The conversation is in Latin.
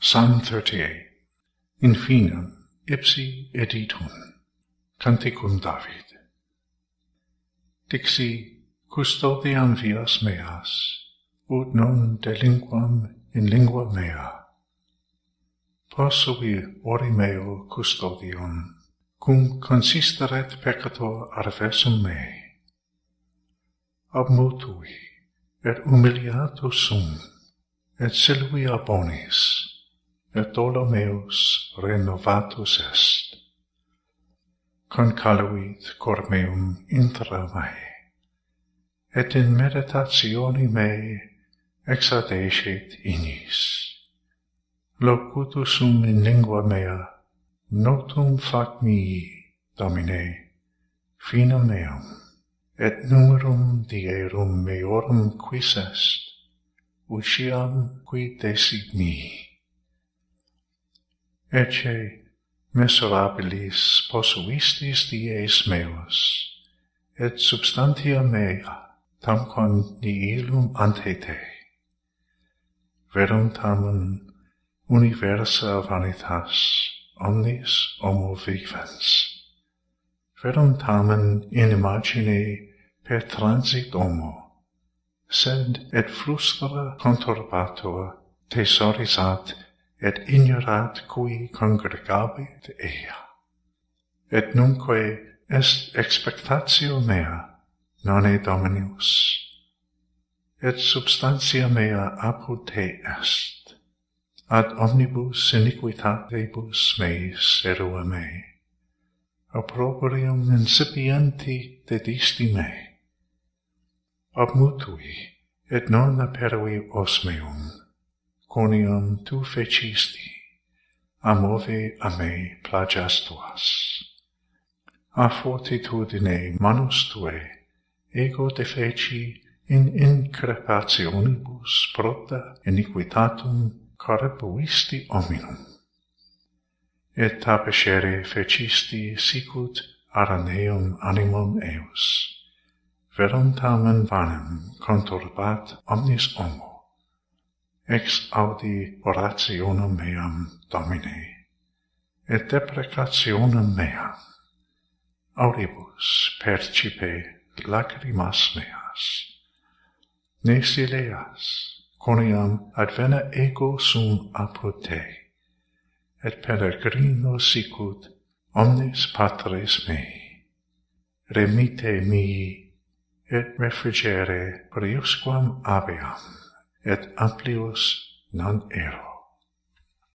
Psalm 38. Infinum ipsi editum. Canticum David. Dixi custodiam vias meas, ut non delinquam in lingua mea. Possui ori meo custodium, cum consisteret peccator arvesum mei. Ab mutui, et humiliatus sum, et silvia bonis, et Ptolomeus renovatus est. Concaluit cor meum intra mae, et in meditationi mei exadescit inis. Locutus sum in lingua mea, notum fac mii, Domine, finem meum, et numerum dierum meorum quis est, uciam qui desit mii ecce mesurabilis posuistis dies meus, et substantia mea, tamquam nihilum ante te. Verum tamen universa vanitas, omnis homo vivens. Verum tamen in imagine per transit homo, sed et frustra conturbatua tesoritat et ignorat cui congregabit ea. Et nunque est expectatio mea, non e Dominius, et substantia mea apud te est, ad omnibus iniquitatebus meis erua me, opprobrium incipienti dedisti me, ob mutui, et non aperui os meum, conium tu fecisti, amove a me plagias tuas. A fortitudine manus tuae, ego te feci in increpationibus prota iniquitatum corpuisti hominum. Et tapescere fecisti sicut araneum animum eus, verum tamen vanem conturbat omnis homo ex audi orationem meam Domine, et deprecationem meam, auribus percipe lacrimas meas, ne sileas, coniam advena ego sum apud te, et peregrino sicut omnes patres mei. Remite mi, et refrigere priusquam abeam, et amplius non ero.